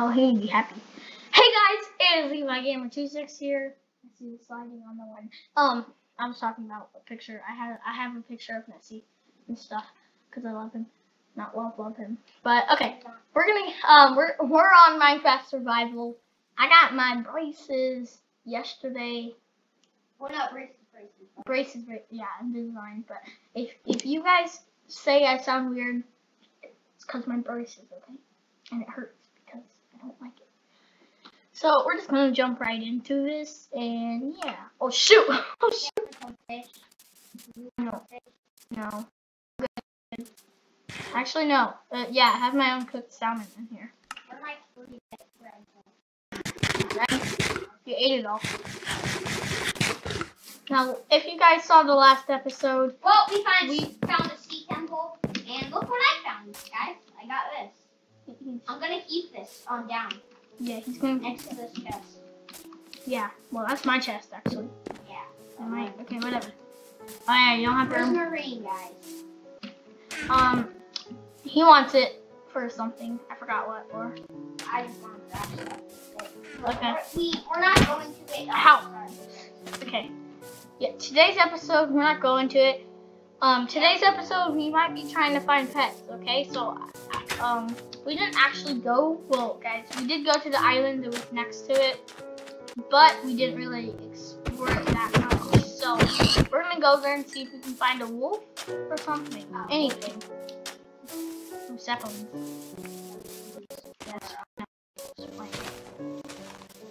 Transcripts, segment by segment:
know, he'd be happy. Hey guys, it is Levi Gamer 26 here. I see the sliding on the one. Um, I was talking about a picture. I had I have a picture of Nessie and stuff because I love him. Not love love him, but okay. We're gonna um we're we're on Minecraft Survival. I got my braces yesterday. Well, not braces, braces. Braces, bra- yeah, design. But if if you guys say I sound weird, it's because my braces, okay? And it hurts don't like it. So we're just gonna jump right into this, and yeah. Oh shoot! Oh shoot! No, no. Good. Actually, no. Uh, yeah, I have my own cooked salmon in here. We're like three bit bread. Right? You ate it all. Now, if you guys saw the last episode, Well, we found We- found a sea temple, and look what I found, guys. I got this. I'm gonna keep this on down yeah, he's gonna. next to this chest. Yeah, well, that's my chest actually. Yeah. Alright, okay, whatever. Oh yeah, you don't have Where's to. Marine, guys? Um, he wants it for something. I forgot what for. I just want that stuff. Okay. We're, we, we're not going to it. How? Okay. Yeah, today's episode we're not going to it. Um, today's episode we might be trying to find pets. Okay, so um, we didn't actually go. Well, guys, we did go to the island that was next to it, but we didn't really explore it that much. So we're gonna go there and see if we can find a wolf or something, anything. Some saplings. Yes.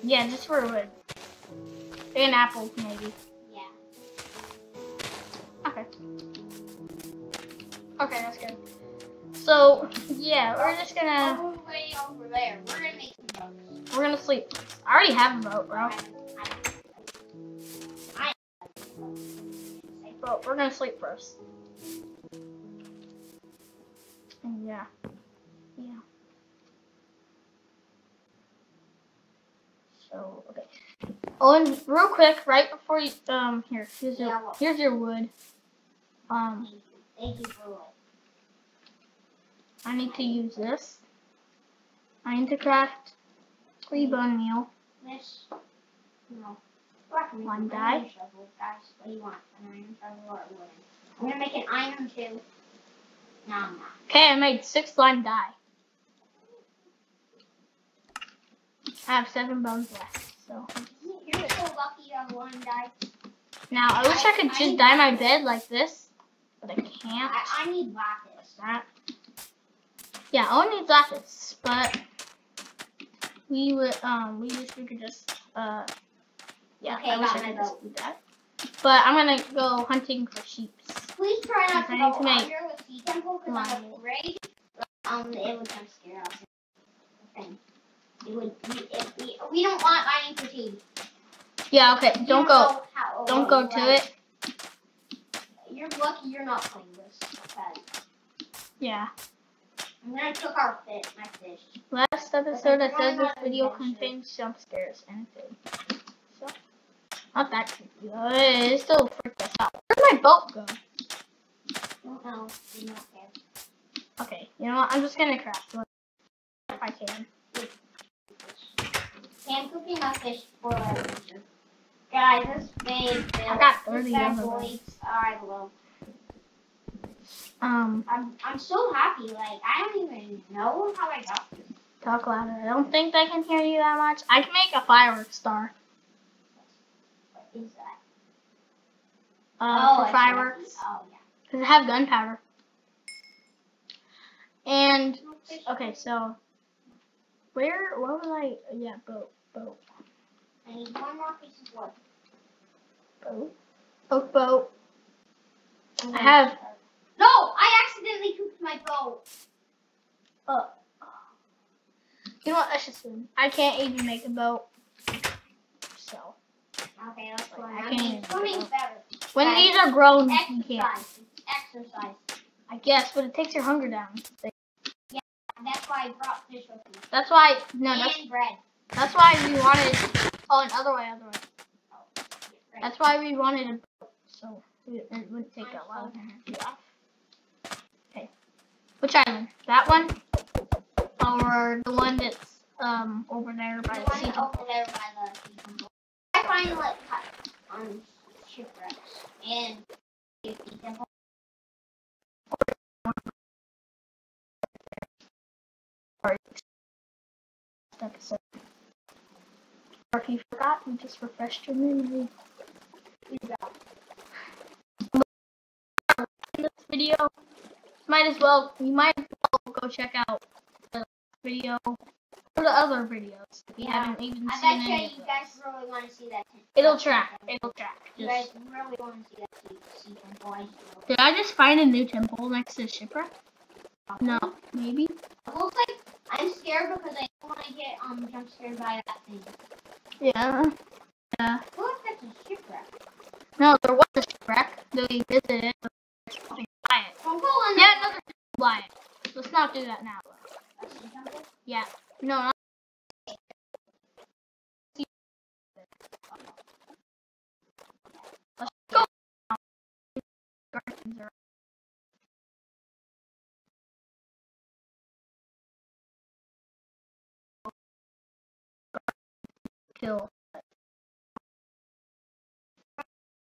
Yeah, just for wood. And apples, maybe. Yeah. Okay. Okay, that's good. So, yeah, we're just gonna way over there. We're gonna make some boats. we're gonna sleep. I already have a boat, bro. I, But we're gonna sleep first. And yeah. Yeah. So, okay. Oh, and real quick, right before you um here, here's your here's your wood. Um, thank you for what? I need to use this. I need to craft three bone meal. This, no. One dye. Iron shovel, guys. What do you want? An iron shovel or wooden? I'm gonna make an iron too. No, I'm not. Okay, I made six lime dye. I have seven bones left. So You're so lucky you have one dye. now I wish I could I- I just need dye my bed like this, but I can't. I, I need lapis. That. Yeah, Owen need glasses, but we would um we wish we could just uh yeah Okay, I wish I could just do that. But I'm gonna go hunting for sheep. Please try not to I go need to make under with sea temple because I'm afraid um it would jump scare us. Thing. It would. We, it, we, we don't want mining fatigue. Yeah, okay, don't go how- don't go to like, it. You're lucky you're not playing this. Yeah. I'm gonna cook our fit, my fish. Last episode I said this video contains jump scares and food. So not that creepy though. It still freaked us out. Where'd my boat go? Don't know. I'm not there. Okay, you know what? I'm just gonna craft one if I can. Okay, I'm cooking my fish for our adventure. Guys, this babe. I got 30 this bad of them. I love. Um, I'm I'm so happy. Like I don't even know how I got this. talk louder. I don't think they can hear you that much. I can make a fireworks star. What is that? Uh, I for fireworks. Oh yeah. Because I have gunpowder. And okay, so where? What was I? Yeah, boat, boat, I need one more piece of wood. boat, boat, boat. I have. No, I accidentally cooked my boat. Uh, you know what? That's just weird. I can't even make a boat. So Okay, let's go. I I can't swimming's better. when these are grown, you can't. Exercise. Exercise. I guess, but it takes your hunger down. Yeah, That's why I brought fish with me. That's why. No, that's bread. that's why we wanted. Oh, and other way, other way. Oh, right. That's why we wanted a boat, so it, wouldn't take a lot of energy off. Which island? That one? Or the one that's um over there by The the sea. over there by the sea. I find like on shipwrecks and episode. Or if you forgot, you just refreshed your memory. In this video, might as well, you might as well go check out the video or the other videos if you Yeah. haven't even I seen bet any you guys really want to see that. It'll track. It'll track. You guys really want to see that sea, temple. I did I just find a new temple next to the shipwreck? No, maybe. It looks like I'm scared because I don't want to get um jump scared by that thing. Yeah. Yeah. It looks like a shipwreck. No, there was a shipwreck we visited. Yeah, another by it. Let's not do that now. Yeah. No, not. Let's go. Kill.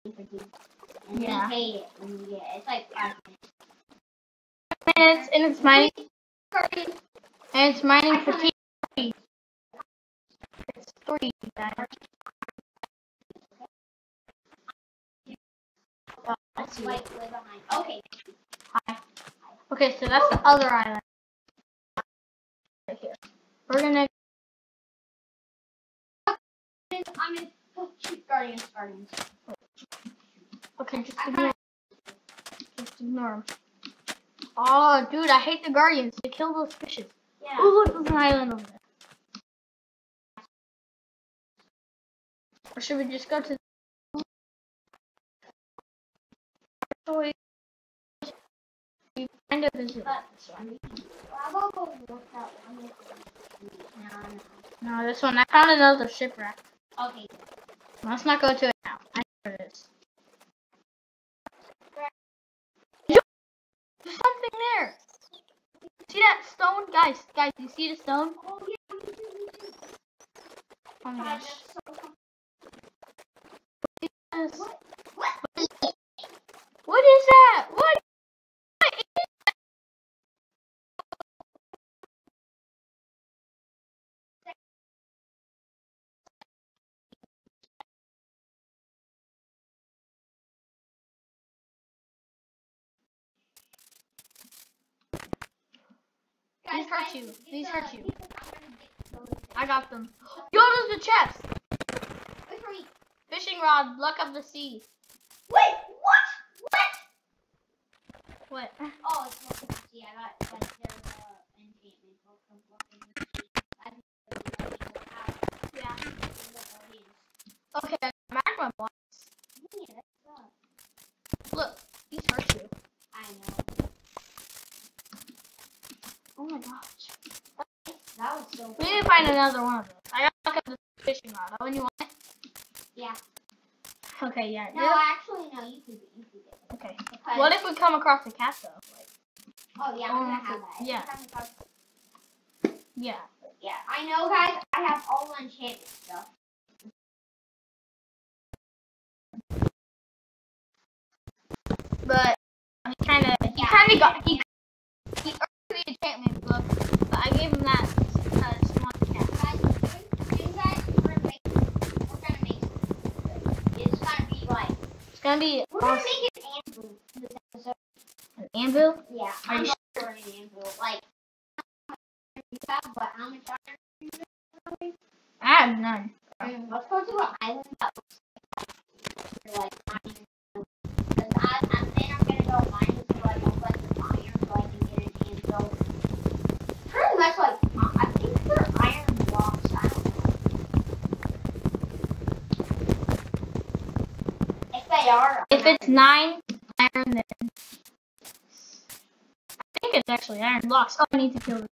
And Yeah. you pay it when you get it. It's like five minutes. And it's mining and it's mining for kinda- It's three guys. I It's see. like way behind. Okay. Hi. Okay, so that's the other island. Right here. We're gonna I'm in. Oh, shoot, Guardians, Guardians. Okay, just ignore just ignore them. Oh dude, I hate the guardians. They kill those fishes. Yeah. Oh look, there's an island over there. Or should we just go to wait. We kind of visit this one. How about go look that one? No, no. No, this one. I found another shipwreck. Okay. Let's not go to it There's something there. See that stone? Guys, guys, you see the stone? Oh, my gosh. Yes. You. these hurt you. I'm gonna get those. I got them. Yo, there's a chest. Wait for me. Fishing rod, luck of the sea. Wait, what? What? What? Oh, it's what the sea. I got like there's a enchantment book of the sea. I think it's the actual house. Yeah. and the guardians. Okay, I magma blocks. Yeah. Look, these hurt you. I know. Oh my gosh. That was so We need to find another one of those. I got the fishing rod. Oh, and you want it? Yeah. Okay, yeah. No, yeah. actually, no, you can get, you can get it. Okay. Because, What if we come across a cat though? Like, oh, yeah, I'm gonna um, have that. yeah. Every time we talk- yeah. Yeah, I know, guys. I have all the enchantment stuff. But he kind of, he Yeah. kind of got, he earned the enchantment book, but I gave him that because he wanted the cat. Guys, you you guys, we're gonna make, we're gonna make something. It's gonna be like, It's gonna be we're gonna awesome. make an anvil this episode. an anvil. Yeah, Are I'm you sure an anvil. Like, have, but how much iron do you have? I have none. Let's go to an island that looks like, like mining. Because I, I, then I'm gonna go mining so I don't like the iron so I can get an anvil. Pretty much like, uh, I think they're iron blocks. I don't know. If they are, If it's nine iron, then I think it's actually iron blocks. Oh, I need to kill it.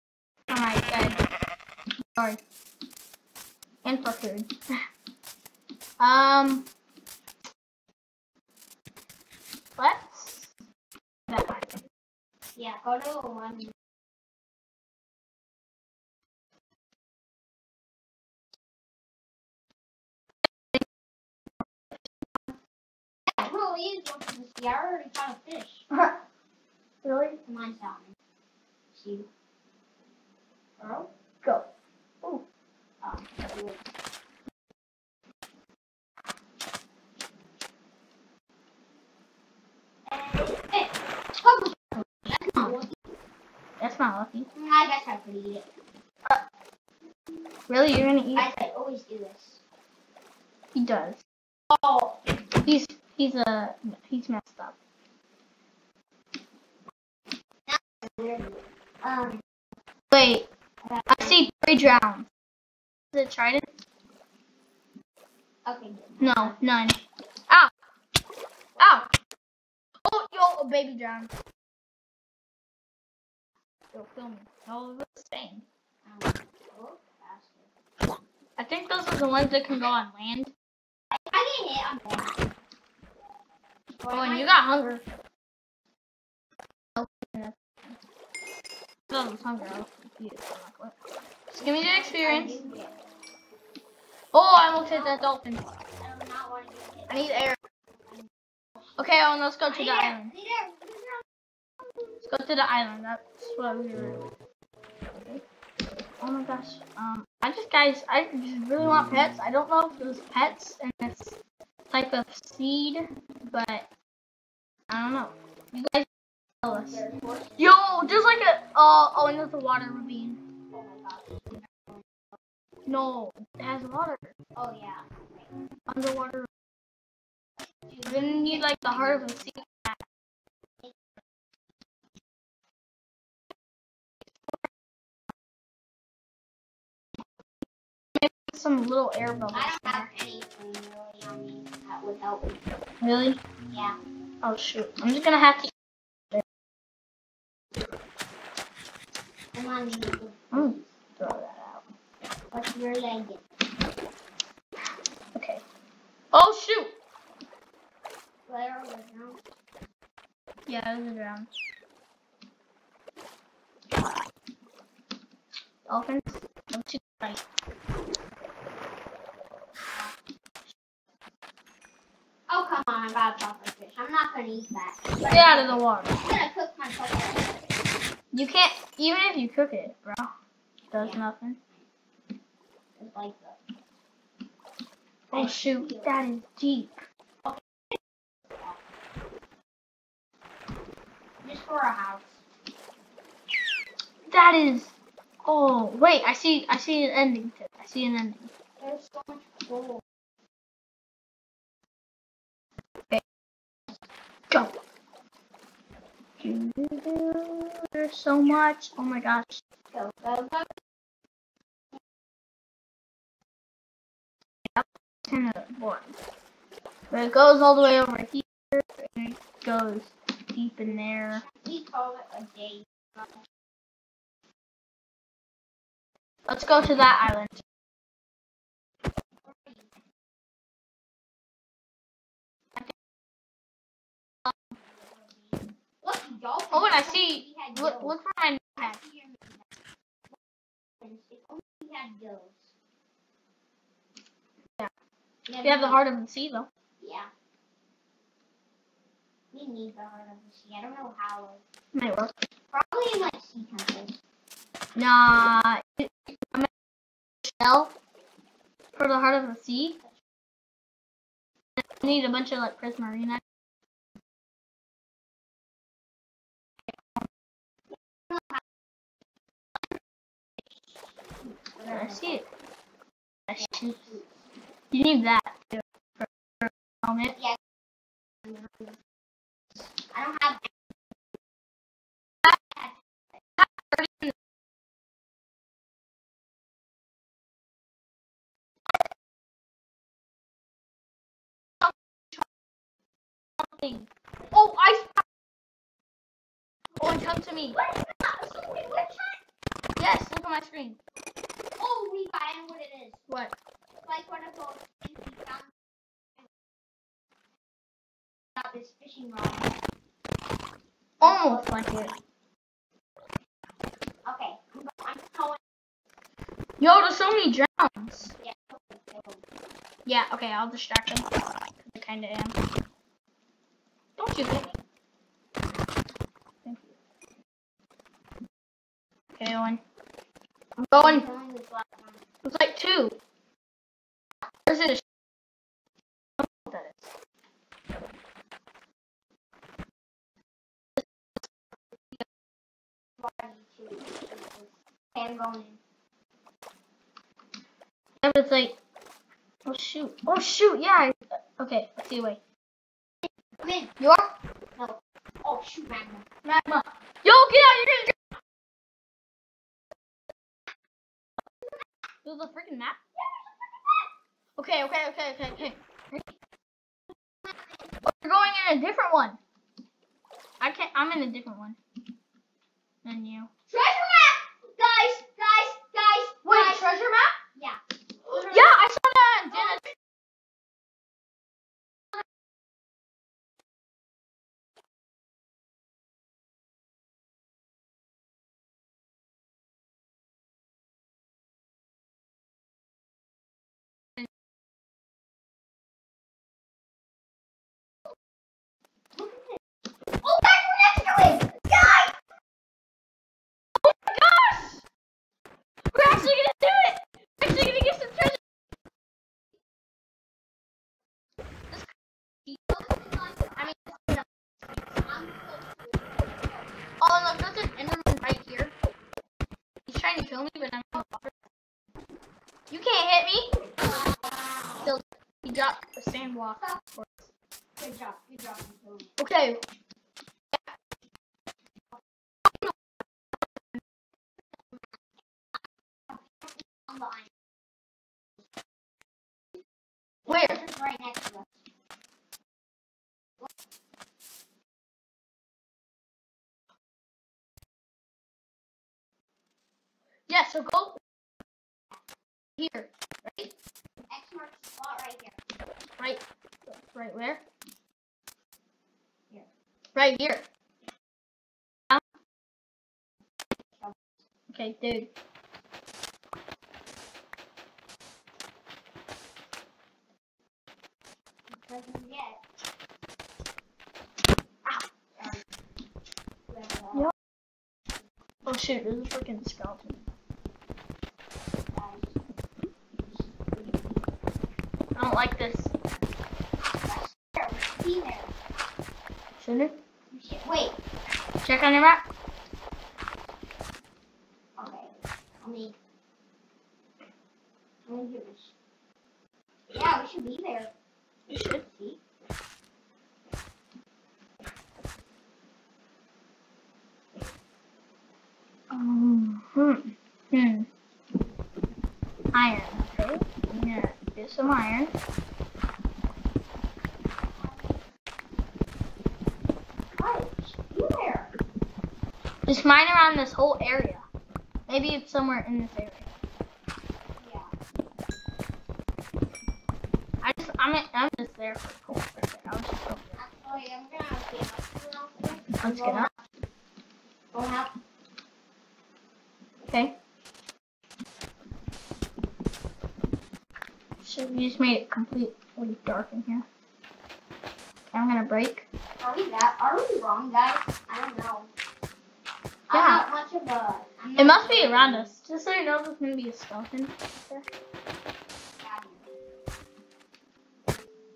Alright, good. Sorry. And for food. um. Let's. Yeah, go to one probably is going to the sea. I already caught a fish. really? On, Salmon. See. Bro? Go. Oh, cool. Hey, That's not lucky. That's not lucky. I guess I could eat it. Uh, really? You're gonna eat I could always do this. He does. Oh, He's he's a he's messed up. um, Wait, I see three drowns. Is it trident? okay. No, none. Ow! Ow! Oh, yo, a baby drowned. Yo, kill me. It's staying. Um, oh. I think those are the ones that can go on land. I, I get hit. I'm dead. Oh, and you got hunger. Oh, yeah. That was hunger. I was confused. I'm like. Just give me the experience. Oh, I almost hit that dolphin. I need air. Okay, oh, let's go to the island. Let's go to the island. That's what we were. Oh my gosh. Um, I just guys, I just really want pets. I don't know if there's pets in this type of seed, but I don't know. You guys tell us. Yo, just like a oh oh, and there's a water ravine. Oh. No, it has water. Oh yeah. Underwater. You're gonna need like the heart of a sea. Some little air bubbles. I don't have anything really on me help me. Really? Yeah. Oh shoot. I'm just gonna have to. Come on, you. Mm, throw that out. What's your leg? Okay. Oh shoot. Where was? Yeah, it was a drown. Dolphins. Too tight. Oh come on, I got a puffer fish. I'm not gonna eat that. Get out of the water. I'm gonna cook my puffer fish. You can't, even if you cook it, bro. it Does Yeah. nothing. Just like the. Oh shoot, that is deep. Just for a house. That is. Oh wait, I see. I see an ending to it. I see an ending. There's so much gold. Go. There's so much. Oh my gosh. Go, go, go. Kind of boring. But it goes all the way over here, and it goes deep in there. We call it a day. Let's go to that island. Dolphins. Oh, and I see. Look, look for my I map. see your dolphins. If only we had gills. Yeah. Yeah, We have the heart of the sea, though. Yeah. We need the heart of the sea. I don't know how. Might work. Probably in like sea temples. Nah. it- I'm gonna shell for the heart of the sea. I need a bunch of like prismarine. I see it. I see- You need that. For, for helmet. I don't have. Something. Oh, ice. Oh, and come to me. What is that? So wait, what time? Yes, look at my screen. Oh, Levi, I know what it is. What? Like one of those things we found. Got this fishing rod. Almost like it. Okay, I'm, go- I'm going. Yo, there's so many drowns. Yeah. Yeah, okay, I'll distract them. I kind of am. Don't you me. Thank you. Okay, Owen. I'm going. It's like two. Where's it? I. I'm going in. But it's like, oh shoot, oh shoot, yeah. I, okay, let's see. Wait, you are No. Oh shoot, Magma. magma. Yo, get out! You're gonna. Yeah, there's a freaking map. Okay, okay, okay, okay, okay. Oh, you're going in a different one. I can't. I'm in a different one than you. Treasure map! Guys, guys, guys, guys. treasure map? Yeah. Yeah, I saw that. on Dennis. Oh, guys, we're next to it! Guys! Oh my gosh! We're actually gonna do it! We're actually gonna get some treasure. I mean, Oh no, there's an Enderman right here. He's trying to kill me, I'm the water. You can't hit me. Still, he dropped a sand block. good job, good job. Okay. The. Where? Right next to us. Yeah. So go here. Right. X marks the spot right here. Right. Right where? Here. Right here. Down. Okay, dude. Doesn't. Ow. Yep. Oh shoot, there's a freaking skeleton. I don't like this. Be there. Shouldn't Wait. Check on your map. Okay. I mean. Yeah, we should be there. You should. See? Um, hmm. Hmm. Iron. Okay. I'm gonna do some iron. Right. we should be there. Just mine around this whole area. Maybe it's somewhere in this area. Yeah. I just, I'm, I'm just there for the cold. right there. I was just over there. Gonna get up. Let's get up. Going up. Okay. So we just made it completely dark in here. I'm gonna break. Are we that? Are we wrong, guys? It must be much of a- around us. Just so you know, there's gonna be a skeleton. there.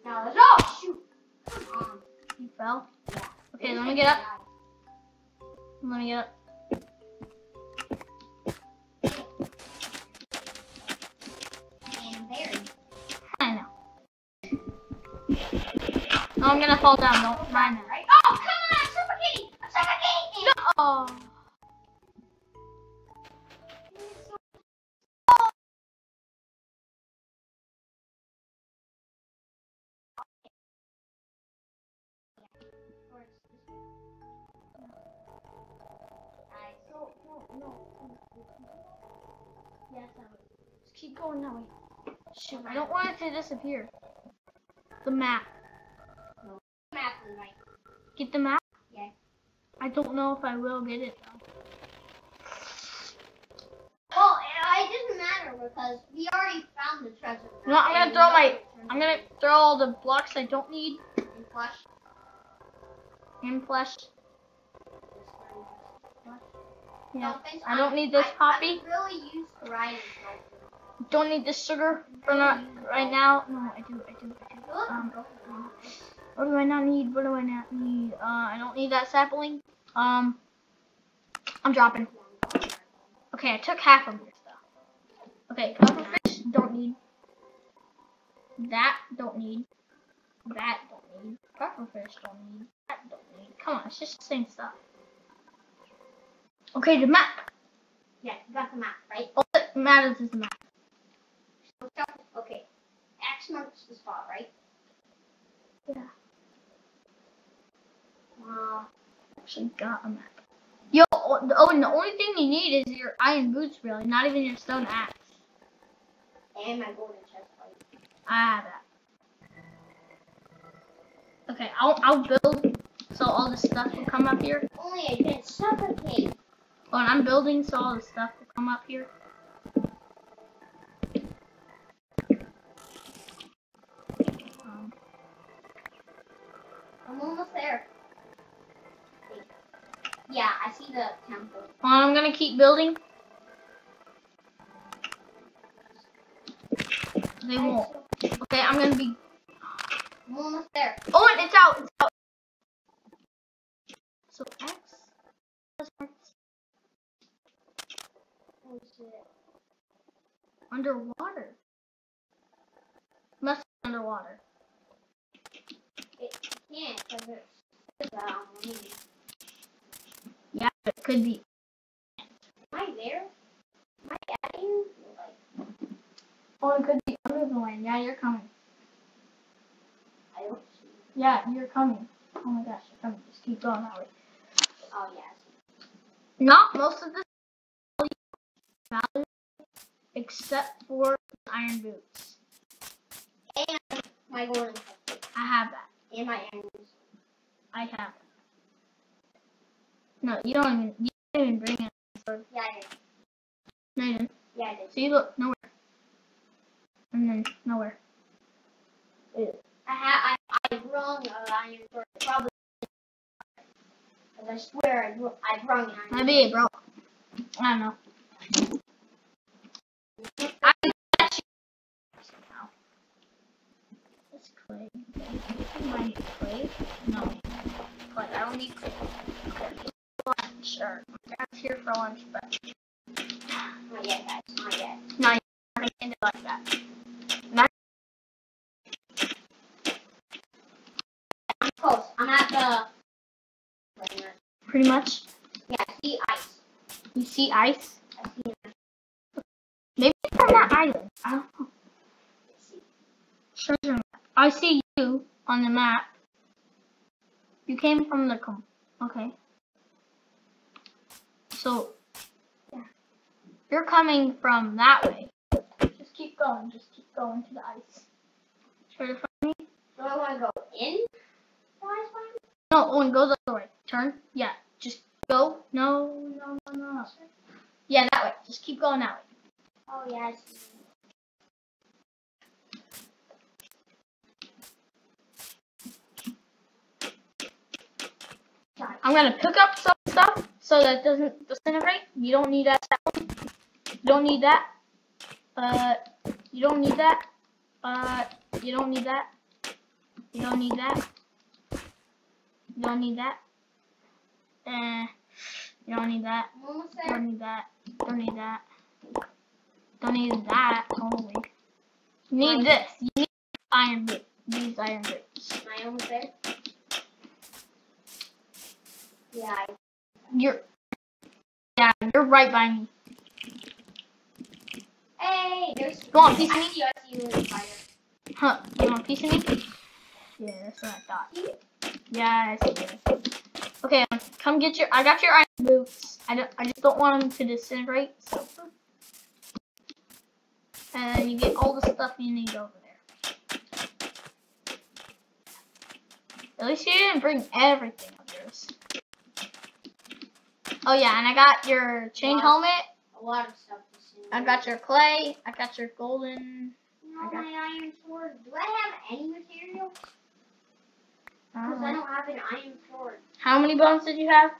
No, there's oh shoot. Come on. You fell. Yeah. Okay, let me get up. Let me get up. There. I know. Oh, I'm gonna fall down. Don't mind that. Oh, come on! I'm suffocating! I'm suffocating! Oh. That way. Just keep going that way. Shoot, I don't want it to disappear. The map. Map is right. Get the map? Yeah. I don't know if I will get it though. Well, it, doesn't matter because we already found the treasure. No, I'm gonna throw my- I'm gonna throw all the blocks I don't need. and flush. and flesh. Yeah. I don't I- need this I- poppy. I really use Horizon Don't need this sugar for not right now. No, I do. I do. I do. Um, What do I not need? What do I not need? Uh, I don't need that sapling. Um, I'm dropping. Okay, I took half of your stuff. Okay, pufferfish, don't need. That, don't need. That, don't need. Pufferfish, don't need. That, don't need. Come on, it's just the same stuff. Okay, the map. Yeah, you got the map, right? All that matters is the map. Okay. X marks the spot, right? Yeah. Uh, Actually got a map. Yo, oh, the- oh, and the only thing you need is your iron boots, really. Not even your stone axe. and my golden chest plate. I have that. Okay, I'll I'll build so all the stuff will come up here. Only I didn't suffocate. Oh, and I'm building so all the stuff will come up here. Um, I'm almost there. Yeah, I see the temple. well, I'm gonna keep building. They won't. Okay, I'm gonna be. I'm almost there. Oh, and it's out. It's out. So X. Oh shit. Underwater. Must be underwater. It can't because it says that on me. Yeah, it could be. Am I there? Am I adding? Like, Oh, it could be under the land. Yeah, you're coming. I don't see. Yeah, you're coming. Oh my gosh, coming. Just keep going that way. Oh yeah. Not most of this value, except for iron boots. And my golden. I have that. And my iron boots. I have that. No, you don't even. You didn't even bring it. Yeah, I did. No, you didn't. Yeah, I did. See, look, nowhere. And then nowhere. I ha- I I brung uh, iron sword. Probably. Cause I swear I, br- I brung an iron. Maybe it broke. I don't know. I got you. This clay. I need clay? No. Clay. I don't need clay. Okay. Lunch. Or, dad's here for lunch, but Not yet, guys. Not yet. not yet. I ended like that. Not close. I'm at the. Wait a minute. pretty much. Yeah, I see ice. You see ice? I see. Maybe it's on that island. I don't know. I see. Treasure map. I see you on the map. You came from the com. Okay. So, yeah. You're coming from that way. Just keep going. Just keep going to the ice. Try to find me. Do I want to go in? The ice biome? No, Owen, go the other way. Turn. Yeah. Just go. No, no, no, no, no. Yeah, that way. Just keep going that way. Oh yeah, I see. I'm gonna pick up some stuff so that it doesn't disintegrate. You don't need that. You don't need that. Uh, you don't need that. Uh, you don't need that. You don't need that. You don't need that. Uh, you don't need that. Don't need that. Don't need that. Don't need that. Holy. You need this. You need iron boot. These iron. Am I almost there? Yeah. I, You're. Yeah, you're right by me. hey, there's. Go on, piece of me. I see you in the fire. Huh? You want a piece of me? Yeah, that's what I thought. Yeah, I. Okay, come get your. I got your iron boots. I don't. I just don't want them to disintegrate. So. And then you get all the stuff you need over there. At least you didn't bring everything of yours. Oh yeah, and I got your chain Wow. helmet. A lot of stuff I got your clay. I got your golden. No, I got- my iron sword. Do I have any material? Because I don't have an iron sword. How many bones did you have?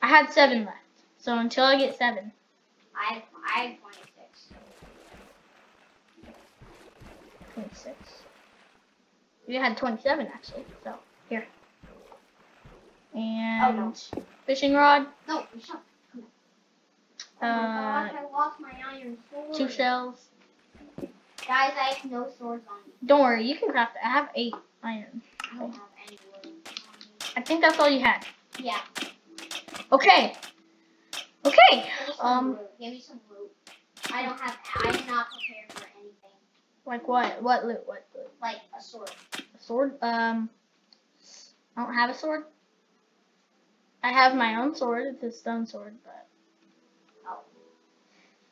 I had seven left. So until I get seven. I have, I have 26. 26. You had 27 actually. So here. And fishing rod, No, shut Oh uh, gosh, I lost my iron sword. two shells. Guys, I have no swords on me. Don't worry, you can craft it. I have eight iron. I don't have any wood. I think that's all you had. Yeah. Okay. Okay. Give me some Um. Give me some loot. I don't have. I am not prepared for anything. like what? What loot? What loot? Like a sword. A sword? Um, I don't have a sword. I have my own sword. It's a stone sword, but Oh.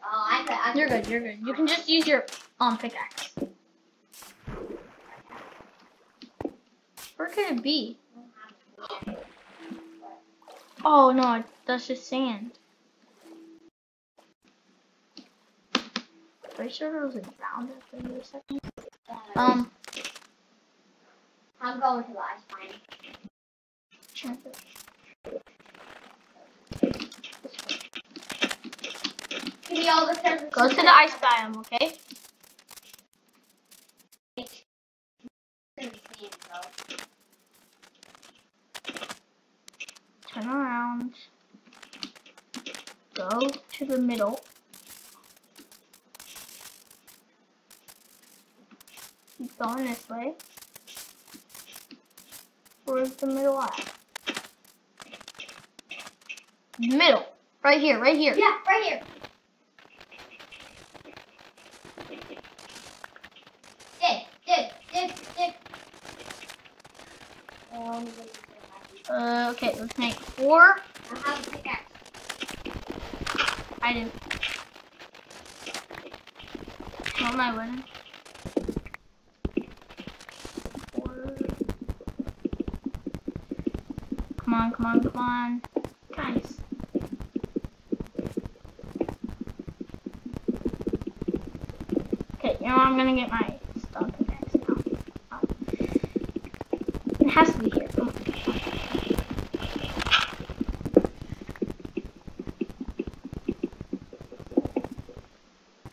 Oh, I could. I you're good. You're good. You can just use your um pickaxe. Where could it be? Oh no, that's just sand. Sure was there a second. Um, I'm going to the ice mine. Give me all the go to the ice biome, okay? Turn around. Go to the middle. Keep going this way. Where's the middle at? Middle. Right here, right here. Yeah, right here. Dig, dig, dig, dig. Um, Let's make four. I have a pickaxe. I do. Want my wedding? Four. Come on, come on, come on. Guys. Okay, you know I'm gonna get my stone pickaxe now. Oh. It has to be here. Come on.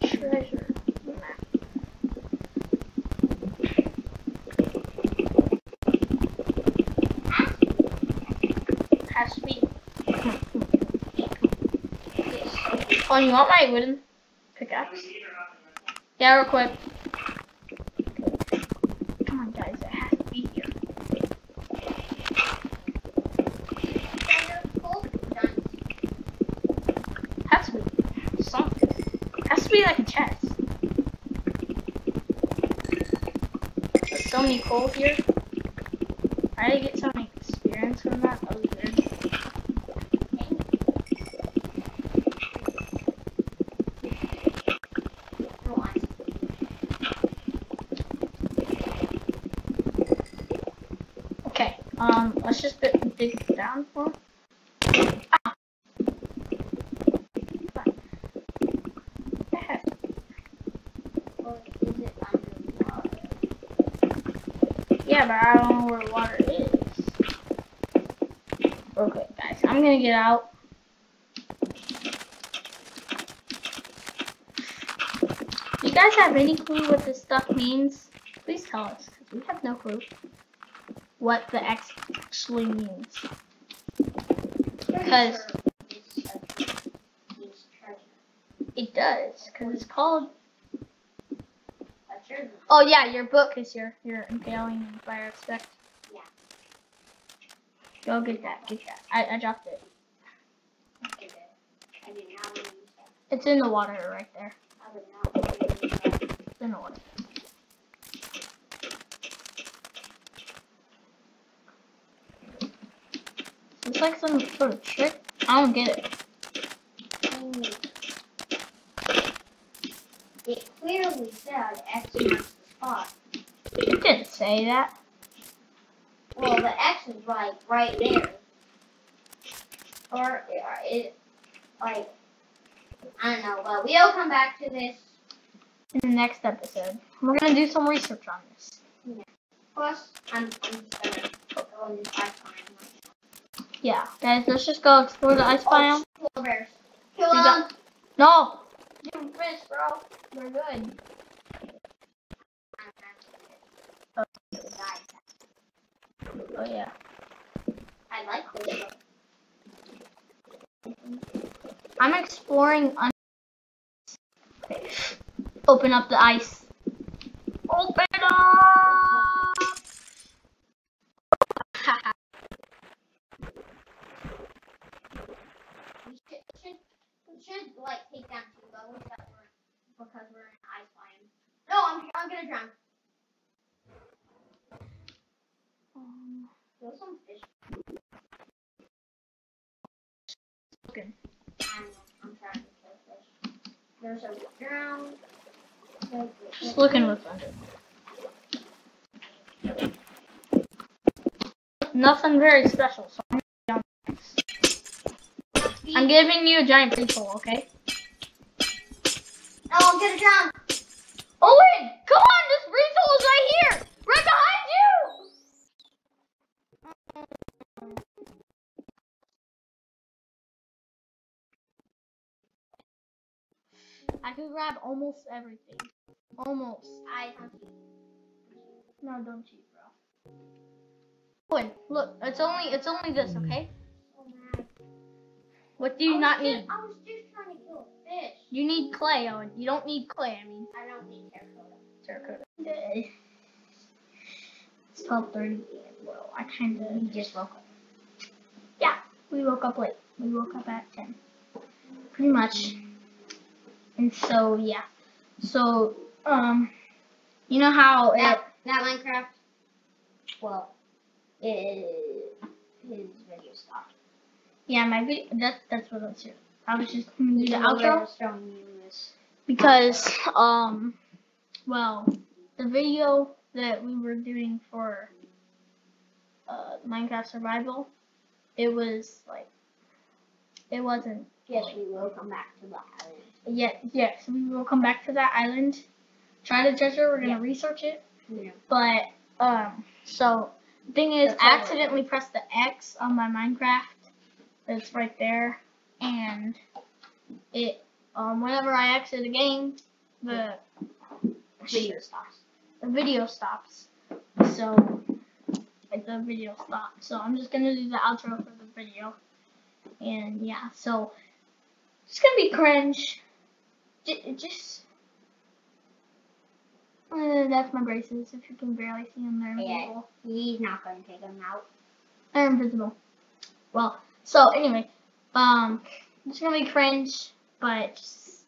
Treasure map. Has to be. Oh, you want my wooden pickaxe? Yeah, real quick. Come on, guys, it has to be here. Has to be something. Has to be like a chest. There's so many coal here. I did get some experience from that. That was weird. Okay, um, let's just dig it down for. Ah. Yeah, but I don't know where water is. Okay, guys, I'm gonna get out. You guys have any clue what this stuff means? Please tell us, because we have no clue what the X actually means. Because it does, because it's called. Oh yeah, your book is your your impaling and fire aspect. Yeah. Go get that, get that. I, I dropped it. It's in the water right there. It's in the water. Like some sort of trick. I don't get it. It clearly said X marks the spot. It didn't say that. Well, the X is like right there. Or it, like, I don't know, but we'll come back to this. In the next episode, we're gonna do some research on this. Yeah. Plus, I'm, I'm just gonna go this. Yeah, guys, let's just go explore the ice oh, biome. Oh, polar bears. Kill them. No! You fish, bro. We're good. Oh, yeah. I like this. I'm exploring. Open up the ice. Open up! We should, should, should like take down two levels that we're, because we're in ice biome. No, I'm, I'm gonna drown. Um, There's some fish. looking. I'm, I'm trying to kill fish. There's a drown. Just looking what's under. Nothing very special, so I'm, giving you a giant people, okay? Oh, I'm gonna drown. Owen, come on, this Breezle is right here, right behind you. I could grab almost everything. Almost. I don't. No, don't cheat, bro. Owen, look, it's only it's only this, okay? What do you not just- need? I was just trying to kill a fish. You need clay, Owen. You don't need clay. I mean, I don't need terracotta. terracotta. It's twelve thirty. Well, I kind of You just woke up. Yeah, we woke up late. We woke up at 10. Pretty much. And so, yeah. So, um, you know how it, That, that Minecraft, well, it, his video stopped. Yeah, my video, that, that's what I was doing. I was just to do the outro we're showing you this. because, um, well, the video that we were doing for, uh, Minecraft Survival, it was, like, it wasn't Yes, we will come back to the island. Yeah, yes, we will come back to that island. Try the treasure. We're gonna Yeah. research it. Yeah. But um, so the thing is, That's I accidentally pressed the X on my Minecraft. It's right there, and it um whenever I exit a game, the Video stops. the video stops. So like the video stops. So I'm just gonna do the outro for the video. And yeah, so it's gonna be cringe. J- just uh, that's my braces. If you can barely see them, they're Yeah. invisible. He's not going to take them out. They're invisible. Well, so anyway, um, it's gonna be cringe, but just,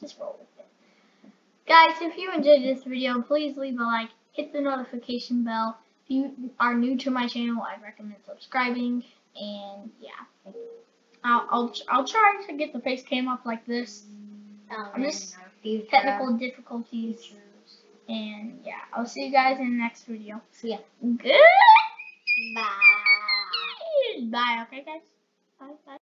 just roll with it. Guys, if you enjoyed this video, please leave a like, hit the notification bell. If you are new to my channel, I recommend subscribing, and yeah, I'll I'll, I'll try to get the face cam up like this. Um, I'm just- Technical difficulties, and yeah, I'll see you guys in the next video. See ya. Good. Bye. Bye. Okay, guys. Bye. Bye.